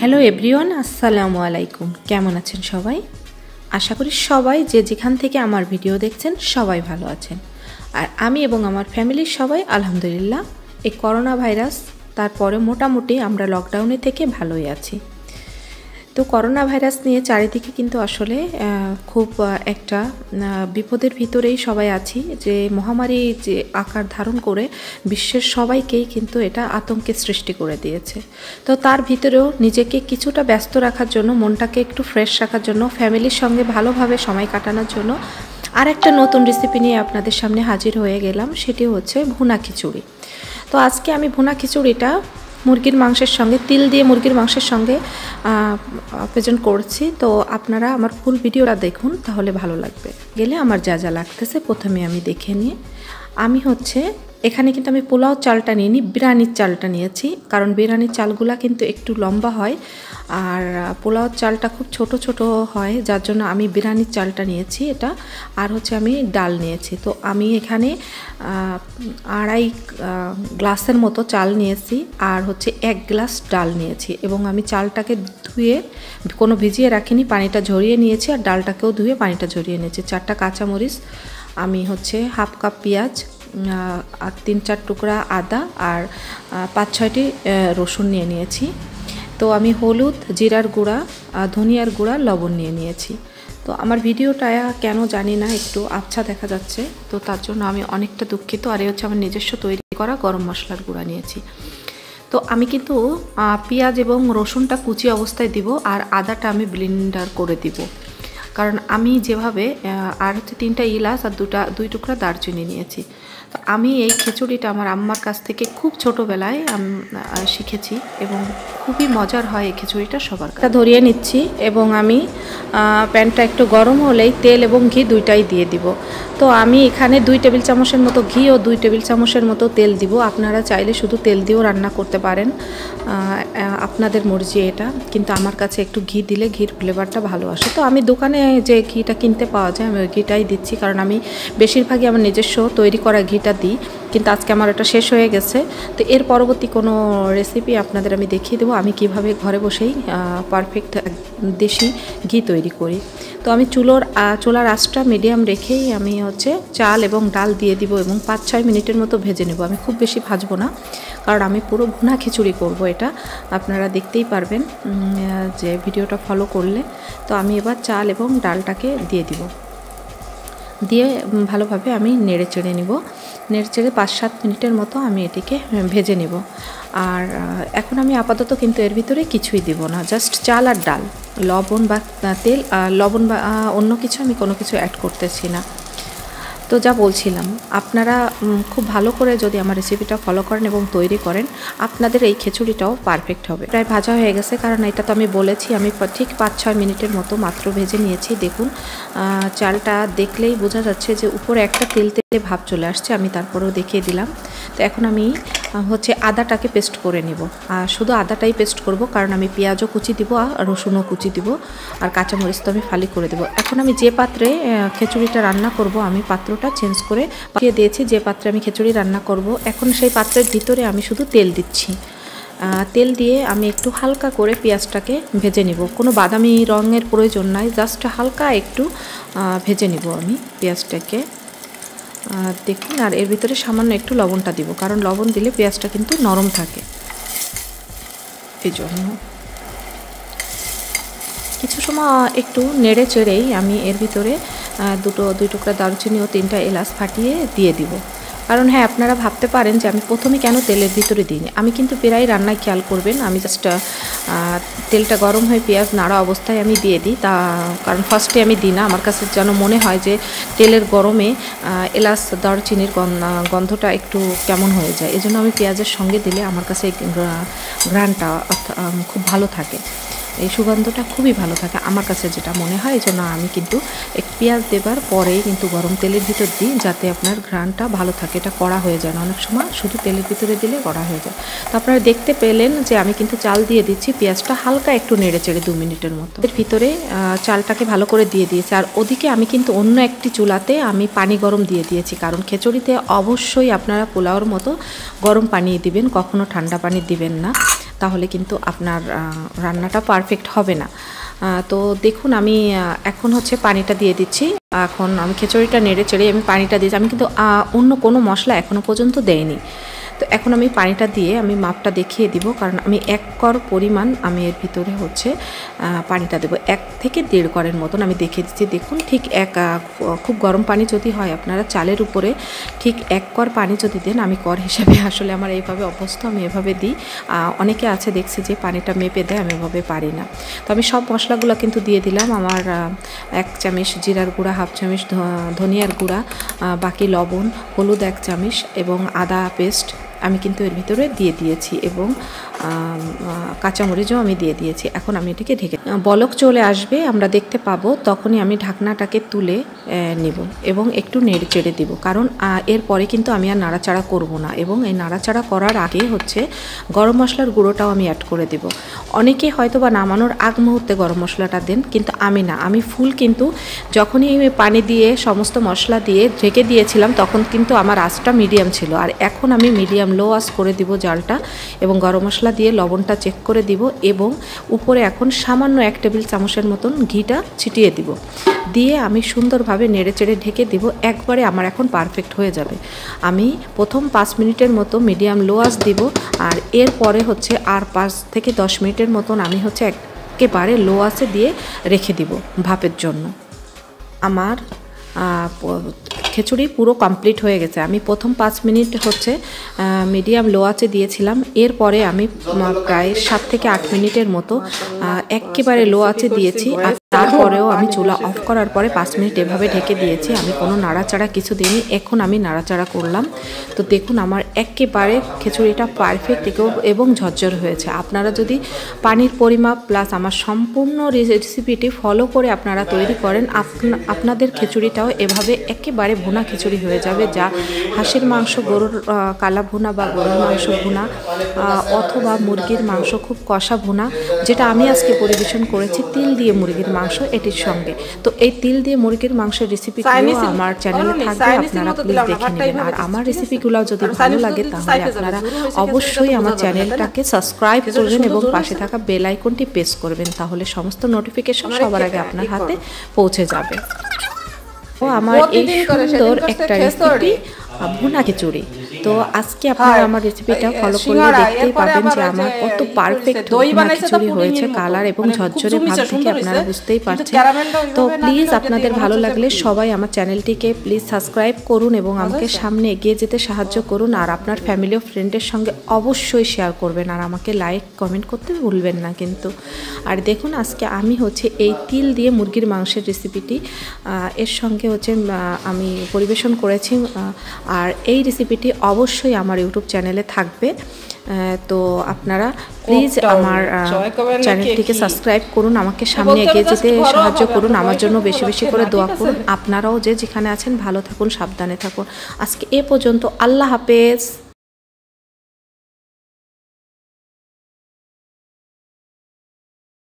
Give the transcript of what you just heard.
Hello everyone আসসালামু আলাইকুম কেমন আছেন সবাই? আশা করি সবাই যে যেখান থেকে আমার ভিডিও দেখছেন, সবাই ভালো আছেন। আর আমি এবং আমার ফ্যামিলির সবাই, আলহামদুলিল্লাহ, এই করোনা ভাইরাস, তারপরে মোটামুটি আমরা লকডাউনে থেকে ভালোই আছি। তো করোনা ভাইরাস নিয়ে চারিদিকে কিন্তু আসলে খুব একটা বিপদের ভিতরেই সবাই আছি। যে মহামারী যে আকার ধারণ করে বিশ্বের সবাইকেই কিন্তু এটা আতঙ্কের সৃষ্টি করে দিয়েছে। তো তার ভিতরেও নিজেকে কিছুটা ব্যস্ত রাখার জন্য, মনটাকে একটু ফ্রেশ রাখার জন্য ফ্যামিলির সঙ্গে ভালোভাবে সময় কাটানোর জন্য আর একটা নতুন রেসিপি নিয়ে আপনাদের সামনে হাজির হয়ে গেলাম, সেটি হচ্ছে ভুনা খিচুড়ি। তো আজকে আমি ভুনা খিচুড়িটা মুরগির মাংসের সঙ্গে, তিল দিয়ে মুরগির মাংসের সঙ্গে প্রেজেন্ট করছি। তো আপনারা আমার ফুল ভিডিওটা দেখুন, তাহলে ভালো লাগবে। গেলে আমার যা যা লাগতেছে প্রথমে আমি দেখে নিয়ে আমি হচ্ছে, এখানে কিন্তু আমি পোলাও চালটা নিয়ে নিই বিরিয়ানির চালটা নিয়েছি। কারণ বিরিয়ানির চালগুলা কিন্তু একটু লম্বা হয়। আর পোলাওর চালটা খুব ছোট ছোট হয়, যার জন্য আমি বিরিয়ানির চালটা নিয়েছি এটা। আর হচ্ছে আমি ডাল নিয়েছি। তো আমি এখানে আড়াই গ্লাসের মতো চাল নিয়েছি আর হচ্ছে এক গ্লাস ডাল নিয়েছি। এবং আমি চালটাকে ধুয়ে, কোনো ভিজিয়ে রাখিনি, পানিটা ঝরিয়ে নিয়েছি আর ডালটাকেও ধুয়ে পানিটা ঝরিয়ে নিয়েছি। চারটা কাঁচামরিচ, আমি হচ্ছে হাফ কাপ পেঁয়াজ আর তিন চার টুকরা আদা আর পাঁচ ছয়টি রসুন নিয়ে নিয়েছি। তো আমি হলুদ, জিরার গুঁড়া ধনিয়ার গুঁড়া, লবণ নিয়ে নিয়েছি। তো আমার ভিডিওটা কেন জানি না, একটু আচ্ছা দেখা যাচ্ছে। তো তার জন্য আমি অনেকটা দুঃখিত। আর এ হচ্ছে আমার নিজস্ব তৈরি করা গরম মশলার গুঁড়া নিয়েছি। তো আমি কিন্তু পেঁয়াজ এবং রসুনটা কুচি অবস্থায় দিব আর আদাটা আমি ব্লেন্ডার করে দিব। কারণ আমি যেভাবে আর হচ্ছে তিনটা ইলাচ আর দুটা, দুই টুকরা দারচিনি নিয়েছি। তো আমি এই খিচুড়িটা আমার আম্মার কাছ থেকে খুব ছোটোবেলায় শিখেছি এবং খুবই মজার হয় এই খিচুড়িটা সবার কাছে। ধরিয়ে নিচ্ছি এবং আমি প্যানটা একটু গরম হলেই তেল এবং ঘি দুইটাই দিয়ে দিব। তো আমি এখানে দুই টেবিল চামচের মতো ঘি ও দুই টেবিল চামচের মতো তেল দিব। আপনারা চাইলে শুধু তেল দিয়েও রান্না করতে পারেন। আপনাদের মর্জি এটা। কিন্তু আমার কাছে একটু ঘি দিলে ঘির ফ্লেভারটা ভালো আসে। তো আমি দোকানে যে ঘিটা কিনতে পাওয়া যায়, আমি ওই ঘিটাই দিচ্ছি। কারণ আমি বেশিরভাগই আমার নিজস্ব তৈরি করা ঘিটা দিই। কিন্তু আজকে আমার এটা শেষ হয়ে গেছে। তো এর পরবর্তী কোনো রেসিপি আপনাদের আমি দেখিয়ে দেবো। আমি কীভাবে ঘরে বসেই পারফেক্ট দেশি ঘি তৈরি করি। তো আমি চুলোর চুলার আঁচটা মিডিয়াম রেখেই আমি হচ্ছে চাল এবং ডাল দিয়ে দিব এবং পাঁচ ছয় মিনিটের মতো ভেজে নেব। আমি খুব বেশি ভাজবো না, কারণ আমি পুরো ভুনা খিচুড়ি করব এটা। আপনারা দেখতেই পারবেন যে ভিডিওটা ফলো করলে। তো আমি এবার চাল এবং ডালটাকে দিয়ে দিব। দিয়ে ভালোভাবে আমি নেড়ে চেড়ে নিব। নেড়ে চেড়ে পাঁচ সাত মিনিটের মতো আমি এটিকে ভেজে নেব। আর এখন আমি আপাতত কিন্তু এর ভিতরে কিছুই দিব না, জাস্ট চাল আর ডাল। লবণ বা তেল লবণ বা অন্য কিছু আমি কোনো কিছু অ্যাড করতেছি না। তো যা বলছিলাম, আপনারা খুব ভালো করে যদি আমার রেসিপিটা ফলো করেন এবং তৈরি করেন, আপনাদের এই খিচুড়িটাও পারফেক্ট হবে। প্রায় ভাজা হয়ে গেছে, কারণ এটা তো আমি বলেছি, আমি ঠিক পাঁচ ছয় মিনিটের মতো মাত্র ভেজে নিয়েছি। দেখুন চালটা দেখলেই বোঝা যাচ্ছে যে উপরে একটা তেল তেলে ভাব চলে আসছে, আমি তারপরেও দেখিয়ে দিলাম। তো এখন আমি হচ্ছে আদাটাকে পেস্ট করে নিব। আর শুধু আদাটাই পেস্ট করব, কারণ আমি পেঁয়াজও কুচি দিব আর রসুনও কুচি দিব, আর কাঁচামরিচ তো আমি ফালি করে দেবো। এখন আমি যে পাত্রে খিচুড়িটা রান্না করব, আমি পাত্রটা চেঞ্জ করে পাঠিয়ে দিয়েছি, যে পাত্রে আমি খিচুড়ি রান্না করব, এখন সেই পাত্রের ভিতরে আমি শুধু তেল দিচ্ছি। তেল দিয়ে আমি একটু হালকা করে পেঁয়াজটাকে ভেজে নিব। কোনো বাদামি রঙের প্রয়োজন নাই জাস্ট হালকা একটু ভেজে নিব আমি পেঁয়াজটাকে। দেখুন, আর এর ভিতরে সামান্য একটু লবণটা দিব, কারণ লবণ দিলে পেঁয়াজটা কিন্তু নরম থাকে। এই জন্য কিছু সময় একটু নেড়ে চেড়েই আমি এর ভিতরে দুটো, দুই টুকরা দারুচিনি ও তিনটা এলাচ ফাটিয়ে দিয়ে দিব। কারণ হ্যাঁ আপনারা ভাবতে পারেন যে আমি প্রথমে কেন তেলের ভিতরে দিইনি? আমি কিন্তু প্রায় রান্নায় খেয়াল করবেন, আমি জাস্ট তেলটা গরম হয়ে পেঁয়াজ নাড়া অবস্থায় আমি দিয়ে দিই। তা, কারণ ফার্স্টে আমি দিই না, আমার কাছে যেন মনে হয় যে তেলের গরমে এলাচ, দারচিনির গন্ধটা একটু কেমন হয়ে যায়। এজন্য আমি পেঁয়াজের সঙ্গে দিলে আমার কাছে ঘ্রাণটা খুব ভালো থাকে। এই সুগন্ধটা খুবই ভালো থাকে। আমার কাছে যেটা মনে হয় এই জন্য আমি কিন্তু পেঁয়াজ দেবার পরেই কিন্তু গরম তেলের ভিতর দিই যাতে আপনার ঘ্রাণটা ভালো থাকে, এটা কড়া হয়ে যায়। না অনেক সময় শুধু তেলের ভিতরে দিলে কড়া হয়ে যায়। তো আপনারা দেখতে পেলেন যে আমি কিন্তু চাল দিয়ে দিচ্ছি, পেঁয়াজটা হালকা একটু নেড়ে চেড়ে দু মিনিটের মতো। এর ভিতরে চালটাকে ভালো করে দিয়ে দিয়েছি। আর ওদিকে আমি কিন্তু অন্য একটি চুলাতে আমি পানি গরম দিয়ে দিয়েছি, কারণ খিচুড়িতে অবশ্যই আপনারা পোলাওর মতো গরম পানি দিবেন, কখনো ঠান্ডা পানি দিবেন না। তাহলে কিন্তু আপনার রান্নাটা পারফেক্ট হবে না। তো দেখুন, আমি এখন হচ্ছে পানিটা দিয়ে দিচ্ছি। এখন আমি খিচুড়িটা নেড়ে চেড়ে আমি পানিটা দিয়েছি। আমি কিন্তু অন্য কোনো মশলা এখনও পর্যন্ত দেয়নি তো এখন আমি পানিটা দিয়ে আমি মাপটা দেখিয়ে দিব, কারণ আমি এক কর পরিমাণ আমি এর ভিতরে হচ্ছে পানিটা দেবো। এক থেকে দেড় করের মতন আমি দেখিয়ে দিচ্ছি। দেখুন, ঠিক এক খুব গরম পানি যদি হয়, আপনারা চালের উপরে ঠিক এক কর পানি যদি দেন, আমি কর হিসাবে আসলে আমার এইভাবে অভ্যস্ত, আমি এভাবে দিই। অনেকে আছে, দেখছি যে পানিটা মেপে দেয়, আমি এভাবে পারি না। তো আমি সব মশলাগুলো কিন্তু দিয়ে দিলাম। আমার এক চামিচ জিরার গুঁড়া, হাফ চামিচ ধনিয়ার গুঁড়া বাকি লবণ, হলুদ এক চামিচ এবং আদা পেস্ট আমি কিন্তু এর ভিতরে দিয়ে দিয়েছি এবং কাঁচামরিচও আমি দিয়ে দিয়েছি। এখন আমি এটিকে ঢেকে বলক চলে আসবে, আমরা দেখতে পাবো, তখনই আমি ঢাকনাটাকে তুলে নেব এবং একটু নেড়ে চেড়ে দিব। কারণ এরপরে কিন্তু আমি আর নাড়াচাড়া করব না এবং এই নাড়াচাড়া করার আগে হচ্ছে গরম মশলার গুঁড়োটাও আমি অ্যাড করে দেব। অনেকে হয়তো বা নামানোর আগ মুহূর্তে গরম মশলাটা দেন, কিন্তু আমি না। আমি ফুল কিন্তু যখনই পানি দিয়ে সমস্ত মশলা দিয়ে ঢেকে দিয়েছিলাম, তখন কিন্তু আমার আঁচটা মিডিয়াম ছিল। আর এখন আমি মিডিয়াম লো আঁচ করে দিব জালটা এবং গরম মশলা দিয়ে লবণটা চেক করে দিব এবং উপরে এখন সামান্য এক টেবিল চামচের মতন ঘিটা ছিটিয়ে দিব। দিয়ে আমি সুন্দরভাবে নেড়ে চেড়ে ঢেকে দিব, একবারে আমার এখন পারফেক্ট হয়ে যাবে। আমি প্রথম পাঁচ মিনিটের মতো মিডিয়াম লো আঁচ দিব আর এরপরে হচ্ছে আর পাঁচ থেকে দশ মিনিটের মতন আমি হচ্ছে একেবারে লো আঁচে দিয়ে রেখে দিব ভাপের জন্য। আমার খিচুড়ি পুরো কমপ্লিট হয়ে গেছে। আমি প্রথম পাঁচ মিনিট হচ্ছে মিডিয়াম লো আঁচে দিয়েছিলাম। এরপরে আমি প্রায় সাত থেকে আট মিনিটের মতো একেবারে লো আঁচে দিয়েছি। আর তারপরেও আমি চুলা অফ করার পরে পাঁচ মিনিট এভাবে ঢেকে দিয়েছি। আমি কোনো নাড়াচাড়া কিছু দিইনি। এখন আমি নাড়াচাড়া করলাম। তো দেখুন, আমার একেবারে খিচুড়িটা পারফেক্ট এবং ঝরঝর হয়েছে। আপনারা যদি পানির পরিমাপ প্লাস আমার সম্পূর্ণ রেসিপিটি ফলো করে আপনারা তৈরি করেন আপনাদের খিচুড়িটাও এভাবে একেবারে ভুনা খিচুড়ি হয়ে যাবে যা হাঁসের মাংস গরুর কালা ভুনা বা গরুর মাংস ভুনা অথবা মুরগির মাংস খুব কষা ভুনা যেটা আমি আজকে পরিবেশন করেছি তিল দিয়ে মুরগির মাংস এটির সঙ্গে। তো এই তিল দিয়ে মুরগির মাংসের রেসিপিগুলো আমার চ্যানেলে থাকবে আপনারা প্লিজ দেখে নেবেন। আর আমার রেসিপিগুলো যদি ভালো লাগে তাহলে আপনারা অবশ্যই আমার চ্যানেলটাকে সাবস্ক্রাইব করবেন এবং পাশে থাকা বেল আইকনটি প্রেস করবেন তাহলে সমস্ত নোটিফিকেশন সবার আগে আপনার হাতে পৌঁছে যাবে। ও আমার এই সুন্দর একটা রেসিপি ভুনা খিচুড়ি তো আজকে আপনারা আমার রেসিপিটা ফলো করলে দেখতেই পাবেন যে আমার কত পারফেক্ট খিচুড়ি হয়েছে কালার এবং মানে ঝরঝরে ভাব থেকে আপনারা বুঝতেই পারছেন। তো প্লিজ আপনাদের ভালো লাগলে সবাই আমার চ্যানেলটিকে প্লিজ সাবস্ক্রাইব করুন এবং আমাকে সামনে এগিয়ে যেতে সাহায্য করুন। আর আপনার ফ্যামিলি ও ফ্রেন্ডের সঙ্গে অবশ্যই শেয়ার করবেন। আর আমাকে লাইক কমেন্ট করতে ভুলবেন না কিন্তু। আর দেখুন আজকে আমি হচ্ছে এই তিল দিয়ে মুরগির মাংসের রেসিপিটি এর সঙ্গে হচ্ছে আমি পরিবেশন করেছি আর এই রেসিপিটি অবশ্যই আমার ইউটিউব চ্যানেলে থাকবে। তো আপনারা প্লিজ আমার চ্যানেলটিকে সাবস্ক্রাইব করুন আমাকে সামনে এগিয়ে যেতে সাহায্য করুন আমার জন্য বেশি বেশি করে দোয়া করুন আপনারাও যে যেখানে আছেন ভালো থাকুন সাবধানে থাকুন। আজকে এ পর্যন্ত আল্লাহ হাফেজ।